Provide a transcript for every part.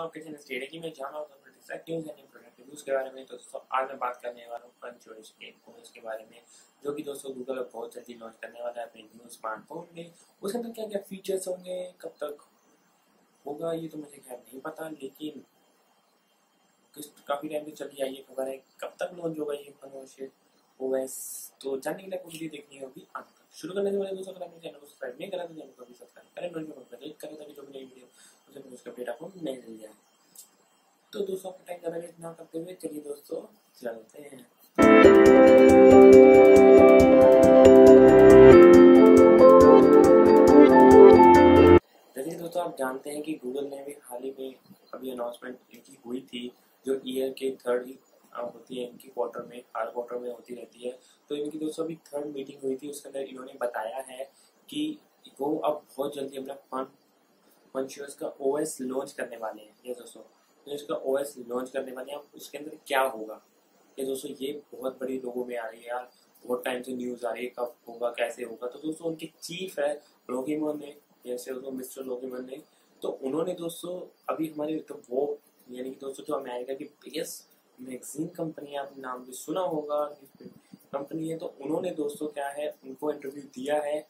आपके channel Stadia की मैं हूँ रिव्यूज़ के बारे में? तो दोस्तों, आज मैं बात करने वाला हूँ पंच के बारे में, जो कि दोस्तों गूगल बहुत जल्दी लॉन्च करने वाला है अपने न्यू स्मार्टफ़ोन में। उसके अंदर क्या क्या फीचर्स होंगे, कब तक होगा, ये तो मुझे खैर नहीं पता, लेकिन काफ़ी टाइम से चली आई ये खबर है कब तक लॉन्च होगा ये फ़ोन ओ एस तो जानने के लिए आपको वीडियो देखनी होगी। अंत शुरू करने से पहले दोस्तों अगर आपने चैनल को सब्सक्राइब नहीं करा तो चैनल को भी सब्सक्राइब करें। नोटिफिकेशन पर क्लिक करें ताकि जो भी नई वीडियो उसे उसका अपडेट आपको मिल जाए। तो दोस्तों अपना टाइम ज़्यादा वेस्ट ना करते हुए चलिए दोस्तों, चलते हैं। दोस्तों, आप जानते हैं कि गूगल ने भी हाल ही में अभी अनाउंसमेंट की हुई थी, जो ईयर के थर्ड होती है, इनकी क्वार्टर में, हर क्वार्टर में होती रहती है। तो इनकी दोस्तों, अभी थर्ड मीटिंग हुई थी, उसके अंदर इन्होंने बताया है कि वो अब बहुत जल्दी अपना फन फन का ओएस लॉन्च करने वाले हैं। ये दोस्तों तो इसका ओएस लॉन्च करने वाले हैं। उसके अंदर क्या होगा? ये दोस्तों, ये बहुत बड़ी लोगों में आ रही है यार। बहुत टाइम से न्यूज़ आ रही है, कब होगा, कैसे होगा? तो दोस्तों, उनके चीफ है लोकीमन ने जैसे उसको मिस्टर लोकीमन ने। तो उन्होंने दोस्तों, अभी हमारे तो वो, यानी कि दोस्तों, जो अमेरिका की बिगेस्ट मैगजीन कंपनी आपने नाम भी सुना होगा कंपनी है तो उन्होंने दोस्तों क्या है, उनको इंटरव्यू दिया है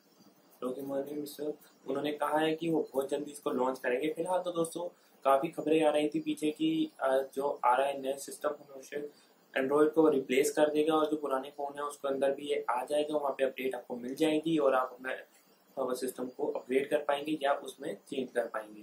उन्होंने कहा है कि वो बहुत जल्दी इसको लॉन्च करेंगे। फ़िलहाल तो दोस्तों, काफ़ी खबरें आ रही थी पीछे की जो आ रहा है नया सिस्टम एंड्रॉयड को रिप्लेस कर देगा, और जो पुराने फ़ोन है, उसके अंदर भी ये आ जाएगा, वहाँ पे अपडेट आपको मिल जाएगी, और आप अपना सिस्टम को अपग्रेड कर पाएँगे या उसमें चेंज कर पाएँगे।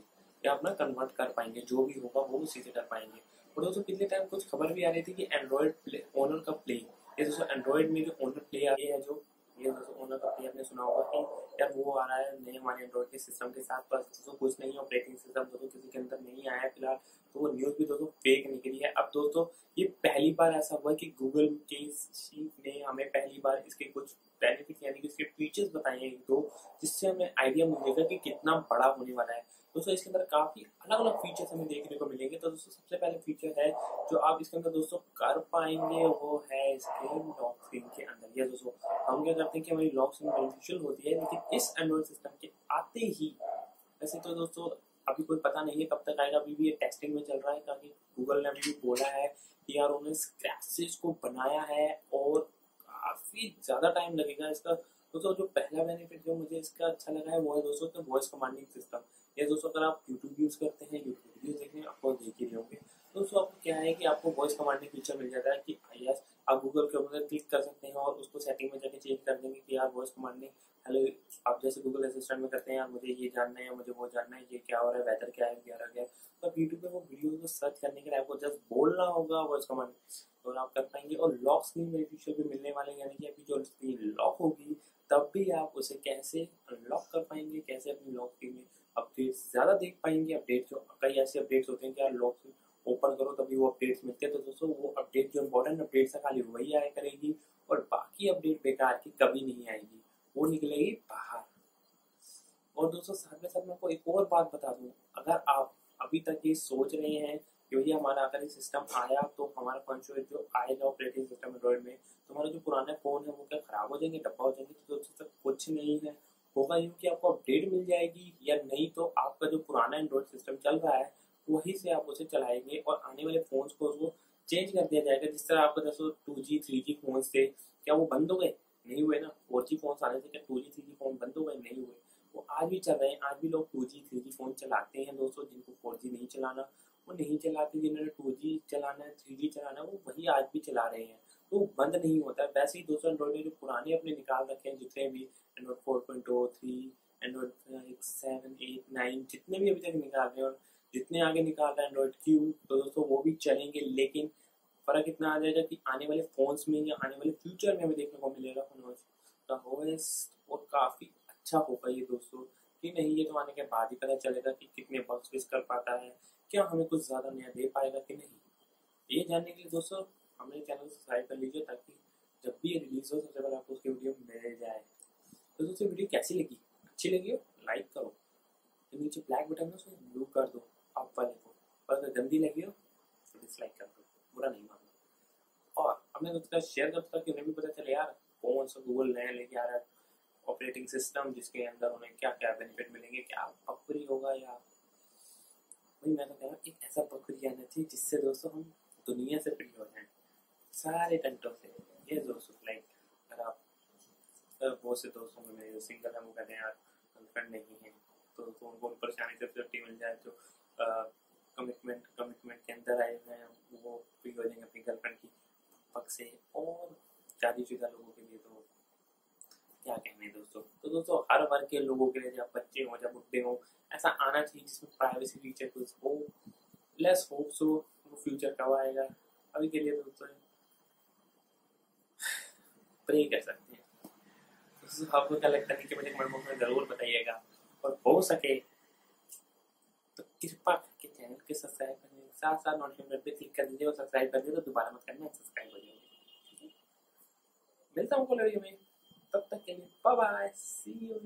या अपना कन्वर्ट कर पाएँगे, जो भी होगा वो उसी से कर पाएँगे। और दोस्तों, पिछले टाइम कुछ खबर भी आ रही थी कि एंड्रॉयड ओनर का प्ले ये दोस्तों एंड्रॉयड में जो ओनर प्ले आ रही है, जो ये दोस्तों ओनर का प्ले आपने सुना होगा कि यार वो आ रहा है नए हमारे एंड्रॉयड के सिस्टम के साथ। बस दोस्तों, कुछ नहीं ऑपरेटिंग सिस्टम दोस्तों किसी के अंदर नहीं आया फ़िलहाल। तो वो न्यूज़ भी दोस्तों फेक निकली है। अब दोस्तों, ये पहली बार ऐसा हुआ कि गूगल के चीफ ने हमें पहली बार इसके कुछ बेनिफिट यानी कि इसके फीचर्स बताए हैं दो, जिससे हमें आइडिया मिलेगा कि कितना बड़ा होने वाला है। दोस्तों, इसके अंदर काफ़ी अलग अलग फीचर्स हमें देखने को मिलेंगे। तो दोस्तों, सबसे पहले फीचर है जो आप इसके अंदर दोस्तों कर पाएँगे, वो है इसके लॉक स्क्रीन के अंदर। ये दोस्तों, हम क्या करते हैं कि हमारी लॉक स्क्रीन बेनिफिशियल होती है, लेकिन इस एंड्रॉइड सिस्टम के आते ही, वैसे तो दोस्तों, अभी कोई पता नहीं है कब तक आएगा, अभी भी ये टेस्टिंग में चल रहा है, ताकि गूगल ने अभी बोला है कि यार उन्होंने स्क्रैचेस को बनाया है और काफ़ी ज़्यादा टाइम लगेगा इसका। दोस्तों, जो पहला बेनिफिट जो मुझे इसका अच्छा लगा है, वो है दोस्तों वॉइस कमांडिंग सिस्टम ये दोस्तों, अगर आप यूट्यूब यूज़ करते हैं यूट्यूब वीडियो देखें आपको देख ही रहे होंगे। दोस्तों, आपको क्या है कि आपको वॉइस कमांडिंग फीचर मिल जाता है कि यस आप गूगल के ऊपर क्लिक कर सकते हैं और उसको सेटिंग में जाके चेंज कर देंगे कि यार वॉइस कमांडिंग हेलो आप जैसे गूगल असिस्टेंट में करते हैं, यार मुझे ये जानना है, मुझे वो जानना है, ये क्या हो रहा है वेदर क्या है, क्या क्या तो आप यूट्यूब पे वो वीडियो को सर्च करने के लिए आपको जस्ट बोलना होगा वॉइस कमांड और आप कर पाएँगे और लॉक स्क्रीन में फीचर भी मिलने वाले यानी कि अभी जो स्क्रीन लॉक होगी, तब भी आप उसे कैसे अनलॉक कर पाएँगे, कैसे अपनी लॉक स्क्रीन में अपडेट ज़्यादा देख पाएँगे अपडेट जो कई ऐसे अपडेट्स होते हैं कि यार लॉक ओपन करो, तभी वो अपडेट्स मिलते हैं। तो दोस्तों, वो अपडेट जो इंपॉर्टेंट अपडेट्स है, खाली वही आया करेगी और बाकी अपडेट बेकार की कभी नहीं आएगी। वो निकलेगी बाहर। और दोस्तों, साथ में साथ मैं आपको एक और बात बता दूँ। अगर आप अभी तक ये सोच रहे हैं कि भैया हमारा अगर ये सिस्टम आया तो हमारा फ़ोन जो आएगा ऑपरेटिंग सिस्टम एंड्रॉइड में तो हमारे जो पुराने फ़ोन है, वो क्या ख़राब हो जाएँगे, डब्बा हो जाएँगे? तो दोस्तों कुछ नहीं है। होगा यूँ कि आपको अपडेट मिल जाएगी या नहीं तो आपका जो पुराना एंड्रॉइड सिस्टम चल रहा है वही से आप उसे चलाएँगे और आने वाले फ़ोन को उसको चेंज कर दिया जाएगा, जिस तरह आपका जैसे two G three G phone से क्या वो बंद हो गए? नहीं हुए ना। फोर जी फ़ोन आने से क्या two G three G phone बंद हो गए? नहीं हुए। वो आज भी चल रहे हैं, आज भी लोग two G three G phone चलाते हैं दोस्तों, जिनको फोर जी नहीं चलाना, वो नहीं चलाते, जिन्होंने टू जी चलाना है थ्री जी चलाना है वो वही आज भी चला रहे हैं। तो बंद नहीं होता। है वैसे ही दोस्तों एंड्रॉइड जो पुराने अपने निकाल रखे हैं, जितने भी Android four point o three Android seven eight nine जितने भी अभी तक निकाल रहे हैं, और जितने आगे निकाल रहे हैं एंड्रॉइड क्यू तो दोस्तों वो भी चलेंगे, लेकिन फ़र्क इतना आ जाएगा कि आने वाले फ़ोन्स में या आने वाले फ्यूचर में हमें देखने को मिलेगा फ़ोन का ओएस और काफ़ी अच्छा होगा ये दोस्तों, कि नहीं, ये तो आने के बाद ही पता चलेगा कि कितने बग्स फेस कर पाता है, क्या हमें कुछ ज़्यादा नया दे पाएगा कि नहीं। ये जानने के लिए दोस्तों हमें चैनल सब्सक्राइब कर लीजिए, ताकि जब भी ये रिलीज़ हो, सबसे पहले आपको उसकी वीडियो मिल जाए। तो दोस्तों वीडियो कैसी लगी? अच्छी लगी हो? लाइक करो। नीचे ब्लैक बटन है उसमें ब्लू कर दो। आप वाले को और अगर गंदी लगी हो तो डिसलाइक कर दो बुरा नहीं मानना और हमें उसका शेयर करता कि उन्हें भी पता चले यार कौन सा गूगल नया लेके आ रहा है ऑपरेटिंग सिस्टम जिसके अंदर उन्हें क्या क्या बेनिफिट मिलेंगे क्या अपरी होगा या वही मैं तो कह एक ऐसा बकरी आना चाहिए जिससे दोस्तों हम दुनिया से फ्री हो जाएँ सारे टंटों से। ये दोस्तों लाइक अगर आप बहुत से दोस्तों में सिंगल है वो कहते हैं यार गर्लफ्रेंड नहीं है तो, तो उनको उन परेशानी से छुट्टी मिल जाए तो कमिटमेंट कमिटमेंट के अंदर आए हुए हैं, वो फ्री हो जाएँगे अपनी गर्लफ्रेंड की पक से और शादीशुदा लोगों के लिए तो क्या कहने दोस्तों? तो दोस्तों, हर वर्ग के लोगों के लिए जब बच्चे हों, जब बुढ़े हों, ऐसा आना चाहिए जिसमें प्राइवेसी फीचर कुछ हो लेस होप सो वो फ्यूचर कब आएगा? अभी के लिए दोस्तों प्रे कर सकते हैं। आपको क्या लगता है कि मुझे कमेंट बॉक्स में ज़रूर बताइएगा और हो सके तो कृपा करके चैनल के सब्सक्राइब करने के साथ साथ नोटिफिकेशन पे क्लिक कर दीजिए और सब्सक्राइब कर दीजिए तो दोबारा मत करना सब्सक्राइब हो जाएँगे। मिलता हूँ वीडियो में। तब तक के लिए बाय बाय सी यू